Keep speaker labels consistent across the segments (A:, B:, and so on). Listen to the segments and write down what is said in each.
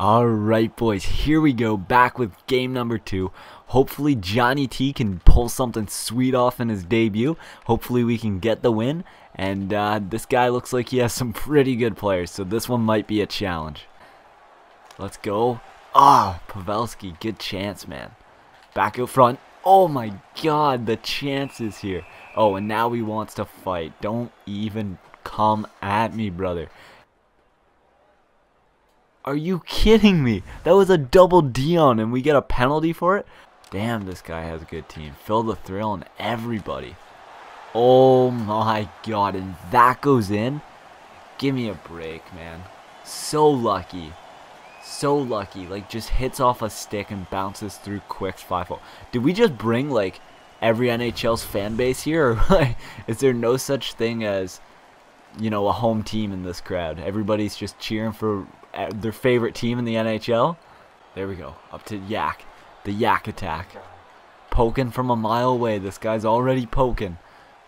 A: Alright boys, here we go, back with game number two. Hopefully Johnny T can pull something sweet off in his debut. Hopefully we can get the win. And uh, this guy looks like he has some pretty good players, so this one might be a challenge. Let's go. Ah, Pavelski, good chance, man. Back out front. Oh my god, the chances here. Oh, and now he wants to fight. Don't even come at me, brother. Are you kidding me? That was a double Dion and we get a penalty for it? Damn, this guy has a good team. Phil the Thrill and everybody. Oh my god, and that goes in? Give me a break, man. So lucky. So lucky. Like, just hits off a stick and bounces through quick 5 -0. Did we just bring, like, every NHL's fan base here? Or, like, is there no such thing as, you know, a home team in this crowd? Everybody's just cheering for uh, their favorite team in the NHL. There we go. Up to Yak. The Yak attack. Poking from a mile away. This guy's already poking.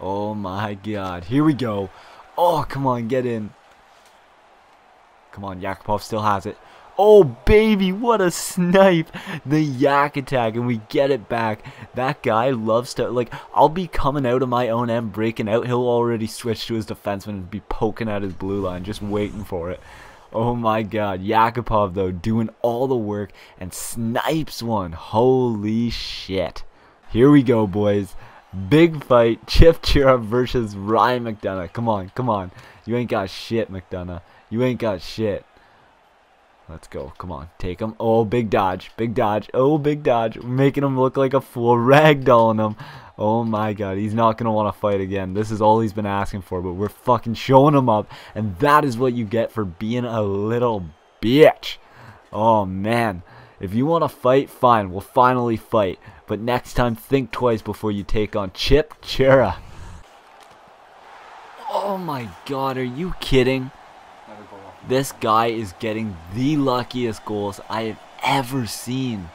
A: Oh my god. Here we go. Oh, come on. Get in. Come on. Yakupov still has it. Oh, baby, what a snipe. The yak attack, and we get it back. That guy loves to, like, I'll be coming out of my own end, breaking out. He'll already switch to his defenseman and be poking at his blue line, just waiting for it. Oh my god, Yakupov though doing all the work and snipes one. Holy shit. Here we go boys. Big fight, Chipchura versus Ryan McDonagh. Come on, come on. You ain't got shit, McDonagh. You ain't got shit. Let's go. Come on. Take him. Oh, big dodge. Big dodge. Oh, big dodge. making him look like a fool. Ragdolling him. Oh my god, he's not going to want to fight again. This is all he's been asking for, but we're fucking showing him up. And that is what you get for being a little bitch. Oh man. If you want to fight, fine. We'll finally fight. But next time, think twice before you take on Chipchura. Oh my god, are you kidding? This guy is getting the luckiest goals I have ever seen.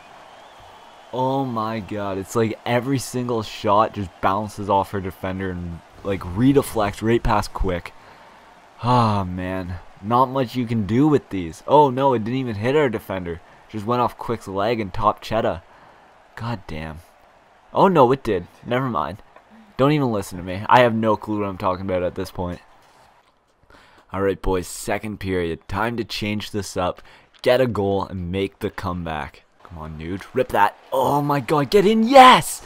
A: Oh my god, it's like every single shot just bounces off her defender and like redeflects right past quick. Ah, oh, man. Not much you can do with these. Oh no, it didn't even hit our defender. Just went off quick's leg and top Chetta. God damn. Oh no, it did. Never mind. Don't even listen to me. I have no clue what I'm talking about at this point. Alright boys, second period. Time to change this up, get a goal, and make the comeback. Come on, Nuge. Rip that. Oh my god, get in. Yes!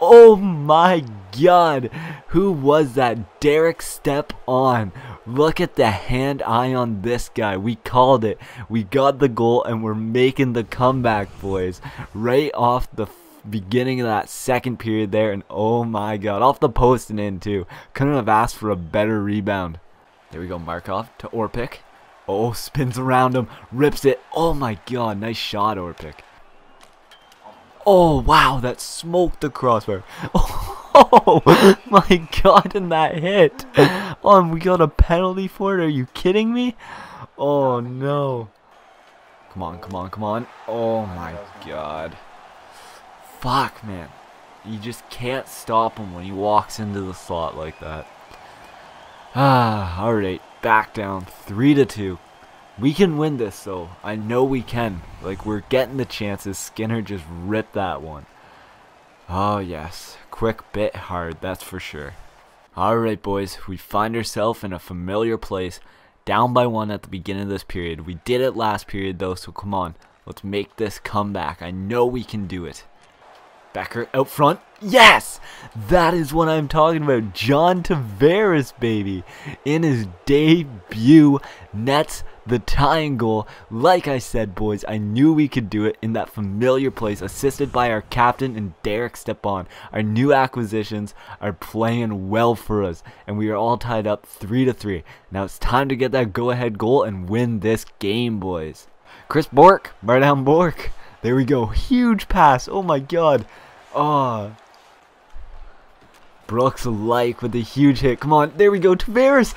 A: Oh my god. Who was that? Derek Step On. Look at the hand eye on this guy. We called it. We got the goal and we're making the comeback, boys. Right off the beginning of that second period there. And oh my god, off the post and in too. Couldn't have asked for a better rebound. There we go, Markov to Orpik. Oh, spins around him, rips it. Oh my god, nice shot, Orpik. Oh wow, that smoked the crossbar. Oh my god, and that hit. Oh, we got a penalty for it. Are you kidding me? Oh no. Come on, come on, come on. Oh my god. Fuck, man. You just can't stop him when he walks into the slot like that. Ah, alright, back down 3 to 2. We can win this, though. I know we can. Like, we're getting the chances. Skinner just ripped that one. Oh, yes. Quick bit hard, that's for sure. Alright, boys. We find ourselves in a familiar place. Down by one at the beginning of this period. We did it last period, though, so come on. Let's make this comeback. I know we can do it. Becker out front. Yes! That is what I'm talking about. John Tavares, baby, in his debut, nets the tying goal. Like I said, boys, I knew we could do it in that familiar place, assisted by our captain and Derek Stepan. Our new acquisitions are playing well for us, and we are all tied up 3 to 3. Now it's time to get that go ahead goal and win this game, boys. Chris Bork, right on Bork. There we go. Huge pass. Oh my god. Oh, Brooks Laich with a huge hit. Come on, there we go, Tavares.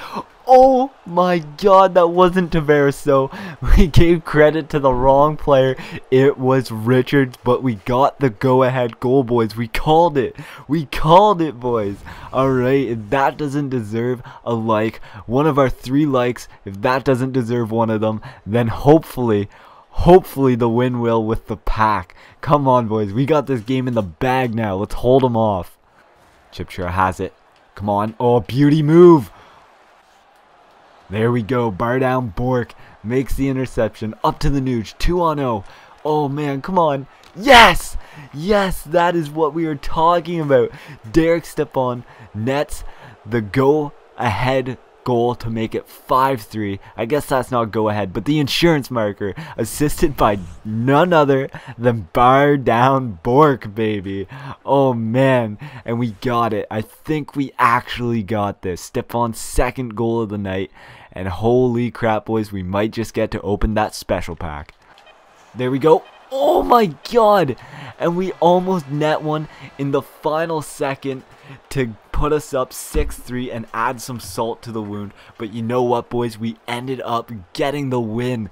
A: Oh my god, that wasn't Tavares though. We gave credit to the wrong player. It was Richards, but we got the go-ahead goal, boys. We called it. We called it, boys. Alright, that doesn't deserve a like, one of our three likes, if that doesn't deserve one of them, then hopefully, hopefully the win will with the pack. Come on, boys. We got this game in the bag now. Let's hold them off. Chipchura has it. Come on. Oh, beauty move. There we go. Bar down Bork makes the interception. Up to the Nuge. 2 on 0. Oh, man. Come on. Yes! Yes, that is what we are talking about. Derek Stepan nets the go ahead goal to make it 5-3. I guess that's not go ahead, but the insurance marker, assisted by none other than Bar Down Bork, baby. Oh man, and we got it. I think we actually got this. Stepan's second goal of the night, and holy crap, boys, we might just get to open that special pack. There we go. Oh my god! And we almost net one in the final second to put us up 6-3 and add some salt to the wound. But you know what, boys? We ended up getting the win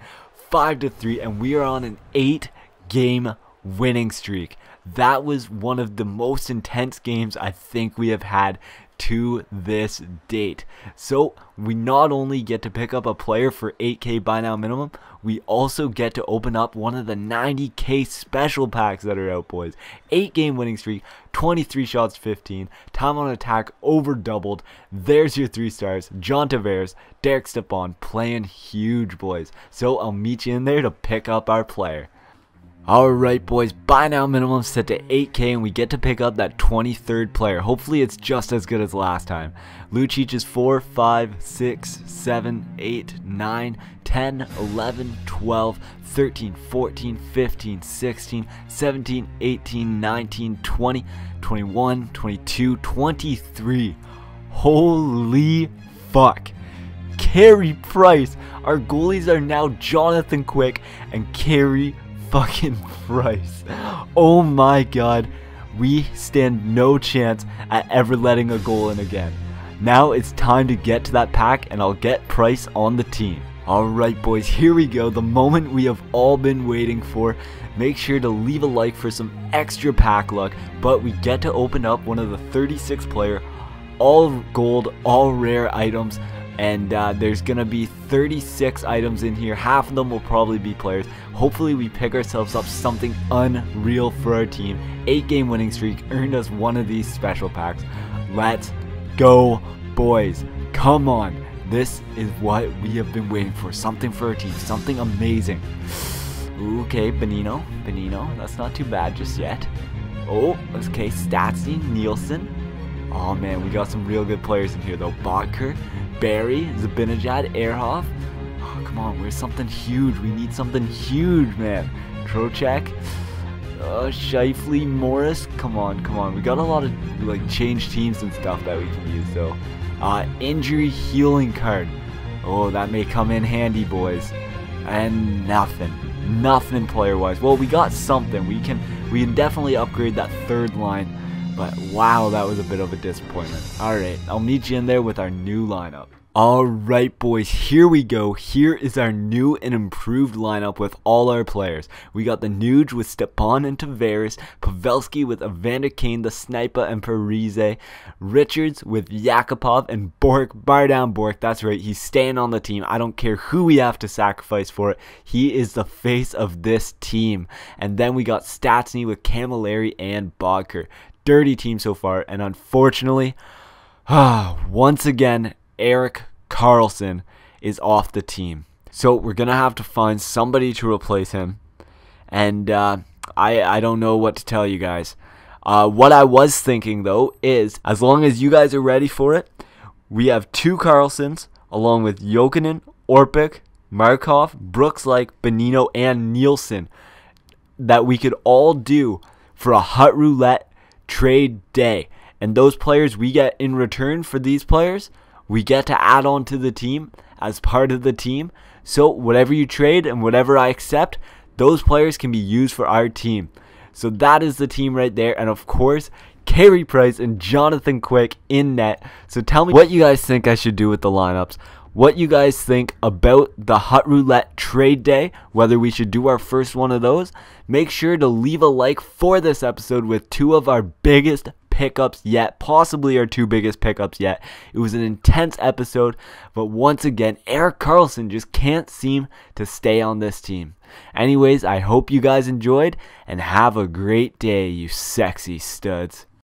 A: 5-3, and we are on an 8-game winning streak. That was one of the most intense games I think we have had to this date. So we not only get to pick up a player for 8k buy now minimum, we also get to open up one of the 90k special packs that are out boys. 8 game winning streak, 23 shots 15, time on attack over doubled. There's your 3 stars, John Tavares, Derek Stepan playing huge boys. So I'll meet you in there to pick up our player. Alright boys, buy now minimum set to 8k and we get to pick up that 23rd player. Hopefully it's just as good as last time. Lucic is 4, 5, 6, 7, 8, 9, 10, 11, 12, 13, 14, 15, 16, 17, 18, 19, 20, 21, 22, 23. Holy fuck. Carey Price. Our goalies are now Jonathan Quick and Carey Price fucking price. Oh my god. We stand no chance at ever letting a goal in again. Now it's time to get to that pack and I'll get Price on the team. Alright boys, here we go, the moment we have all been waiting for. Make sure to leave a like for some extra pack luck, but we get to open up one of the 36 player all gold, all rare items and uh, there's gonna be 36 items in here half of them will probably be players hopefully we pick ourselves up something unreal for our team 8 game winning streak earned us one of these special packs let's go boys come on this is what we have been waiting for something for our team something amazing okay Bonino Bonino that's not too bad just yet oh okay Stastny Nielsen Oh man, we got some real good players in here though. Boedker, Barry, Zibanejad, Ehrhoff. Oh, come on, where's something huge? We need something huge, man. Trocheck, uh, Shifley, Morris. Come on, come on. We got a lot of like change teams and stuff that we can use though. Uh, injury healing card. Oh, that may come in handy, boys. And nothing, nothing player-wise. Well, we got something. We can, we can definitely upgrade that third line but wow, that was a bit of a disappointment. Alright, I'll meet you in there with our new lineup. Alright boys, here we go. Here is our new and improved lineup with all our players. We got the Nuge with Stepan and Tavares, Pavelski with Evander Kane, the Sniper, and Parise, Richards with Yakupov and Bork, bar down Bork, that's right, he's staying on the team. I don't care who we have to sacrifice for it, he is the face of this team. And then we got Stastny with Cammalleri and Boedker. Dirty team so far. And unfortunately, ah, once again, Erik Karlsson is off the team. So we're going to have to find somebody to replace him. And uh, I, I don't know what to tell you guys. Uh, what I was thinking, though, is as long as you guys are ready for it, we have two Karlssons along with Jokinen, Orpik, Markov, Brooks Laich, Bonino, and Nielsen that we could all do for a hut roulette trade day. And those players we get in return for these players, we get to add on to the team as part of the team. So whatever you trade and whatever I accept, those players can be used for our team. So that is the team right there. And of course, Carey Price and Jonathan Quick in net. So tell me what you guys think I should do with the lineups what you guys think about the HUT Roulette trade day, whether we should do our first one of those. Make sure to leave a like for this episode with two of our biggest pickups yet, possibly our two biggest pickups yet. It was an intense episode, but once again, Erik Karlsson just can't seem to stay on this team. Anyways, I hope you guys enjoyed and have a great day, you sexy studs.